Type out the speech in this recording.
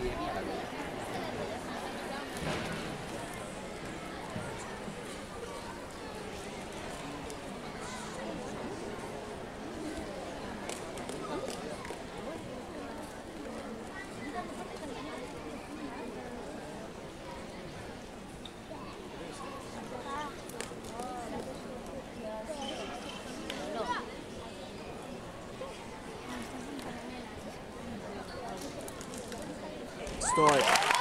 siguiente. story.